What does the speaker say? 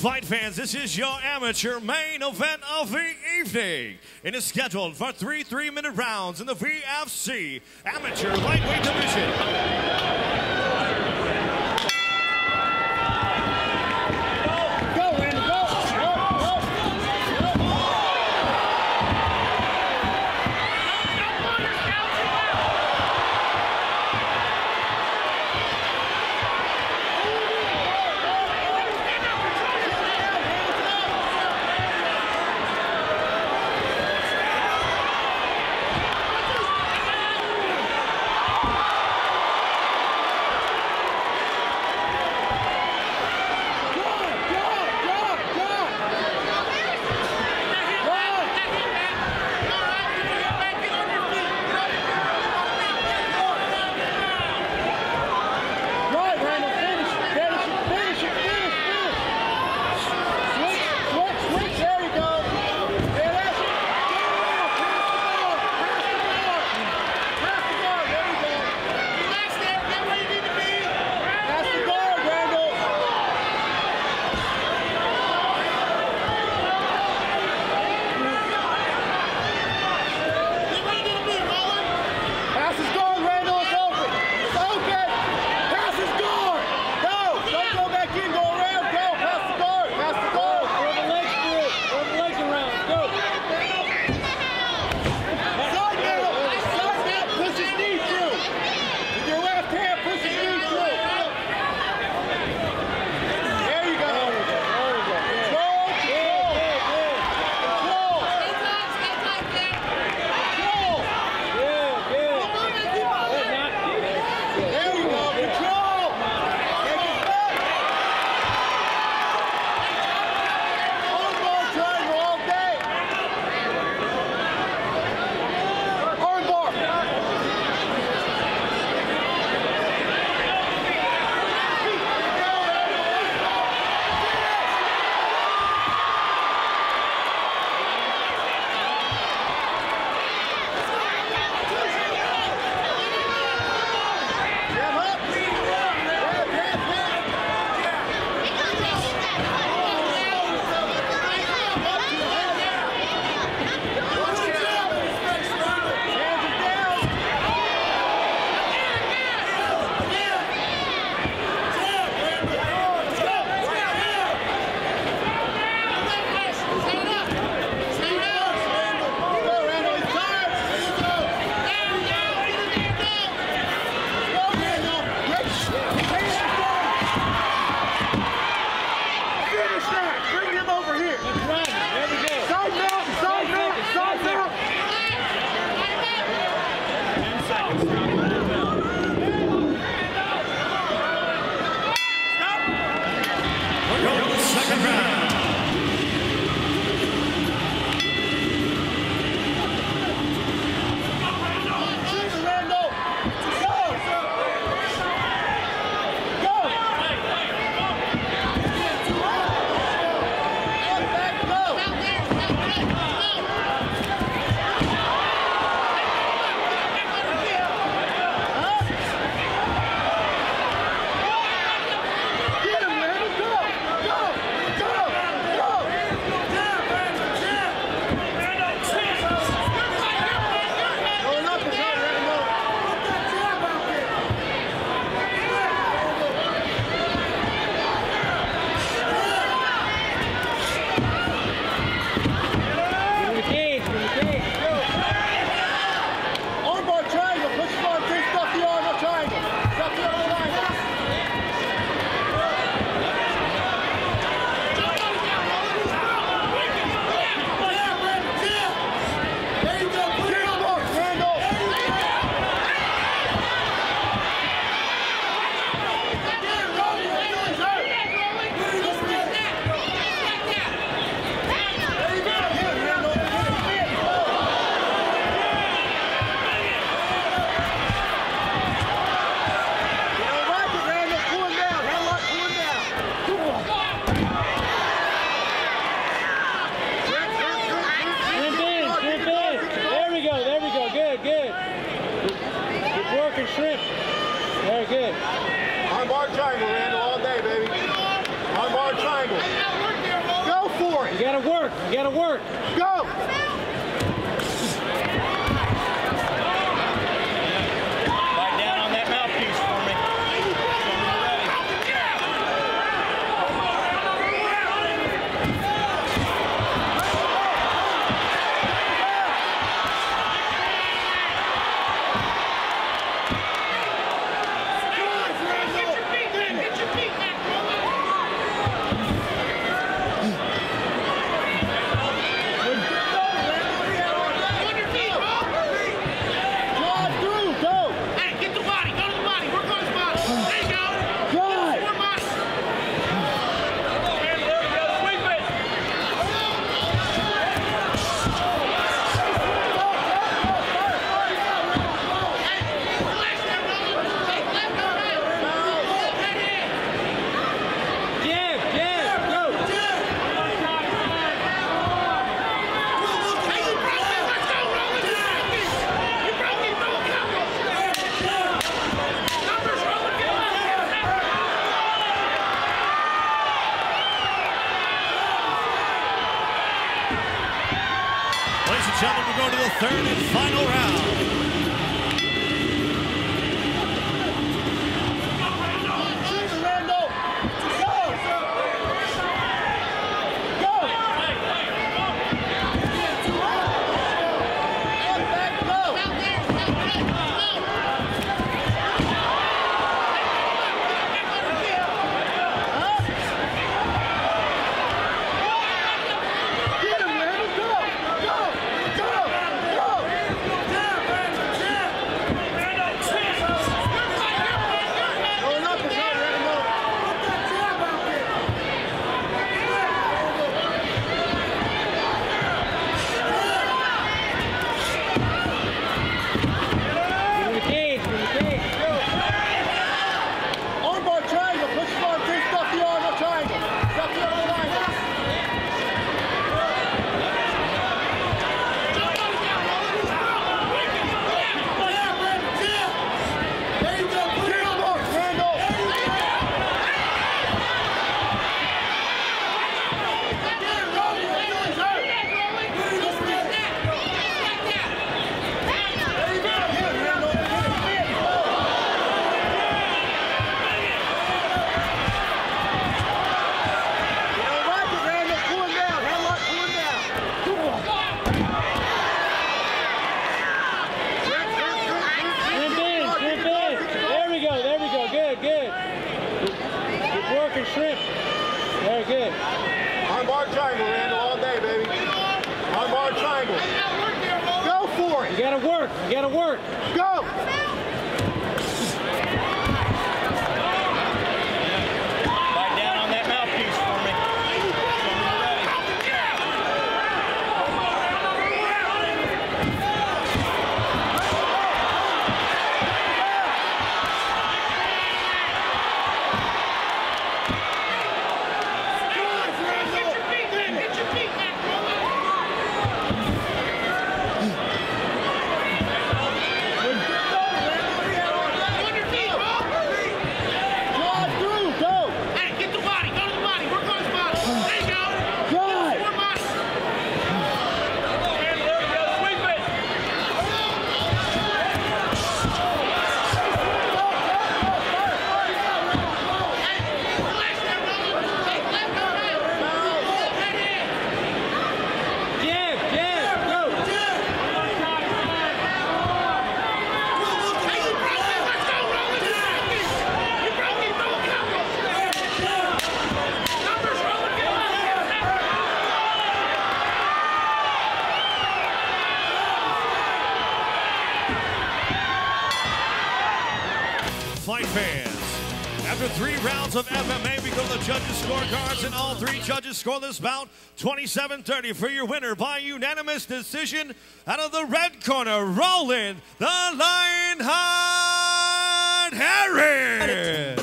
Fight fans, this is your amateur main event of the evening. It is scheduled for three three-minute rounds in the VFC Amateur Lightweight Division. shrimp. Very good. Armbar triangle, Randall, all day, baby. Armbar triangle. Go for it. You gotta work. You gotta work. Go. You got to work. After three rounds of MMA, we go to the judges' scorecards, and all three judges score this bout 27-30 for your winner by unanimous decision out of the red corner, Roland the Lionheart Harris.